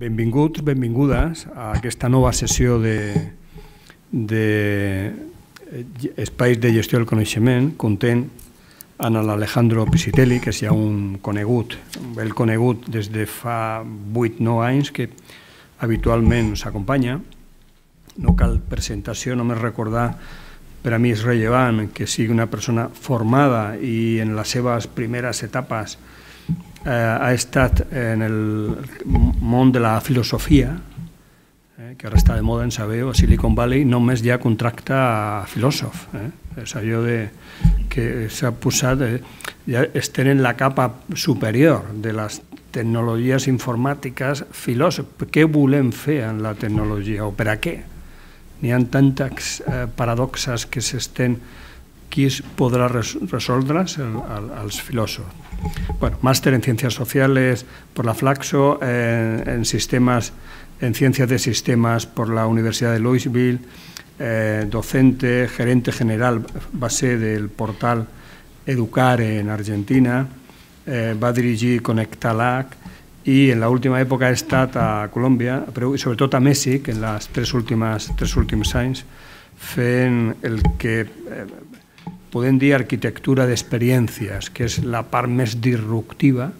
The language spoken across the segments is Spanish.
Benvinguts, benvingudes a aquesta nova sessió de, de espais de gestió del coneixement, content en l'Alejandro Pisitelli, que és ja un conegut, el conegut des de fa 8-9 anys, que habitualment s'acompanya. No cal presentació, només recordar, per a mi és rellevant que sigui una persona formada i en les seves primeres etapes eh, ha estat en el món de la filosofia, eh, que ara està de moda en sabeu, a Silicon Valley només hi ha contracte a filòsof. Eh? És allò de, que s'ha posat, eh, ja estem en la capa superior de les tecnologies informàtiques filòsof. Què volem fer en la tecnologia o per a què? N'hi ha tantes eh, paradoxes que s'estan qui podrà resoldre's? El, el, els filòsofs. Bueno, máster en Ciencias Sociales por la Flaxo, eh, en sistemas, en Ciencias de Sistemas por la Universidad de Louisville, eh, docente, gerente general, base del portal Educar en Argentina, eh, va dirigir Connectalac i en l'última època ha estat a Colòmbia, però sobretot a Mèxic, en les tres últimes, tres últims anys, fent el que eh, podem dir arquitectura d'experiències, que és la part més disruptiva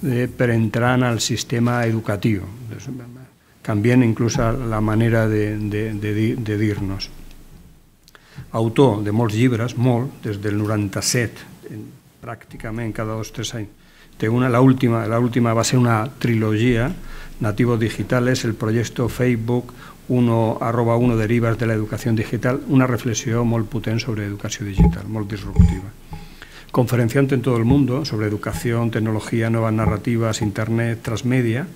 de, per el sistema educatiu, canviant inclús la manera de, de, de, de dir-nos. Autor de molts llibres, molt, des del 97, pràcticament cada dos o tres anys. Té una, la última, la última va ser una trilogia, Nativos Digitales, el projecte Facebook, 1, arroba 1 derivas de la educació digital, una reflexió molt potent sobre educació digital, molt disruptiva. Conferenciante en todo el mundo sobre educación, tecnología, nuevas narrativas, internet, transmedia.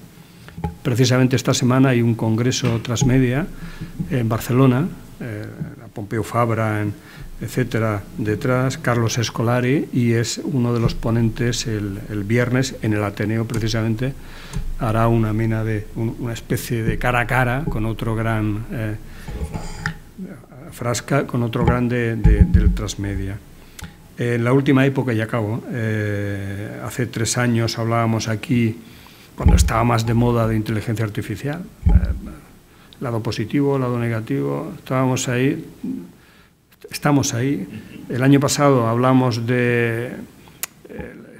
Precisamente esta semana hay un congreso transmedia en Barcelona, eh, Pompeu Fabra, en, etcétera, detrás, Carlos Escolari, y es uno de los ponentes el, viernes en el Ateneo, precisamente, hará una mina de una especie de cara a cara con otro gran eh, frasca, con otro grande de, del transmedia. En la última época, y acabo, eh, hace tres años hablábamos aquí, cuando estaba más de moda de inteligencia artificial, eh, lado positivo, lado negativo, estábamos ahí estamos ahí. El año pasado hablamos de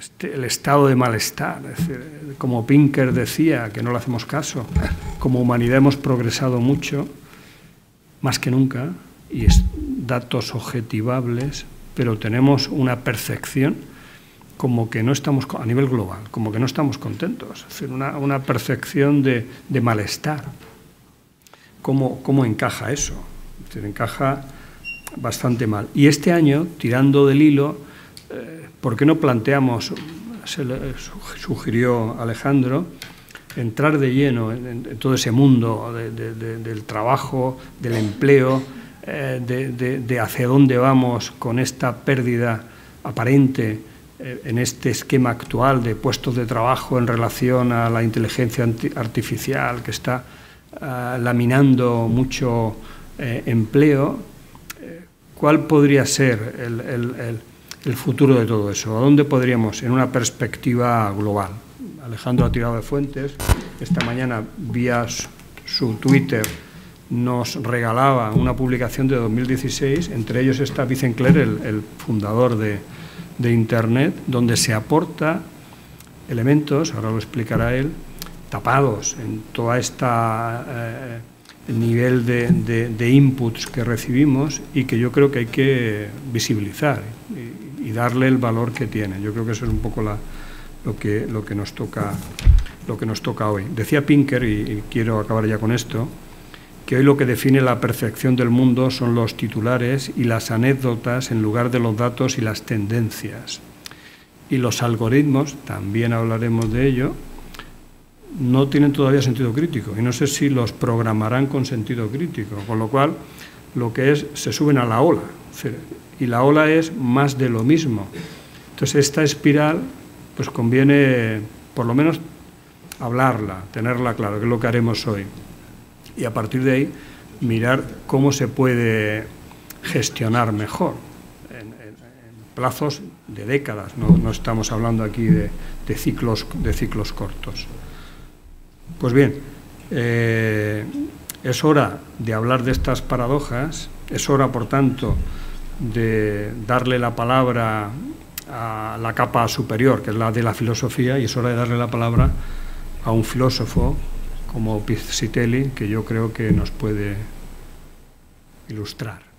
este, el estado de malestar, como Pinker decía, que no le hacemos caso, como humanidad hemos progresado mucho, más que nunca, y es datos objetivables, pero tenemos una percepción como que no estamos, a nivel global, como que no estamos contentos, es decir, una, una percepción de, de malestar. ¿Cómo, ¿Cómo encaja eso? Es decir, encaja bastante mal. Y este año, tirando del hilo, eh, ¿por qué no planteamos, se le sugirió Alejandro, entrar de lleno en, todo ese mundo de, de, de, del trabajo, del empleo, eh, de, hacia dónde vamos con esta pérdida aparente eh, en este esquema actual de puestos de trabajo en relación a la inteligencia artificial que está uh, laminando mucho empleo ¿Cuál podría ser el, el, el, futuro de todo eso? ¿A dónde podríamos, en una perspectiva global? Alejandro ha tirado de fuentes. Esta mañana, vía su Twitter, nos regalaba una publicación de 2016, entre ellos está Vicent Cler, el, fundador de, de, Internet, donde se aporta elementos, ahora lo explicará él, tapados en toda esta... Eh, nivel de, de, de, inputs que recibimos y que yo creo que hay que visibilizar y, darle el valor que tiene. Yo creo que eso es un poco la, lo, que, lo, que nos toca, lo que nos toca hoy. Decía Pinker, y, y quiero acabar ya con esto, que hoy lo que define la percepción del mundo son los titulares y las anécdotas en lugar de los datos y las tendencias. Y los algoritmos, también hablaremos de ello, no tienen todavía sentido crítico y no sé si los programarán con sentido crítico, con lo cual lo que es, se suben a la ola y la ola es más de lo mismo. Entonces esta espiral pues conviene por lo menos hablarla, tenerla clara, que es lo que haremos hoy. Y a partir de ahí mirar cómo se puede gestionar mejor en, en, plazos de décadas, no, no, estamos hablando aquí de, de, ciclos, de ciclos cortos. Pues bien, Eh, es hora de hablar de estas paradojas, es hora, por tanto, de darle la palabra a la capa superior, que es la de la filosofía, y es hora de darle la palabra a un filósofo como Pizzitelli, que yo creo que nos puede ilustrar.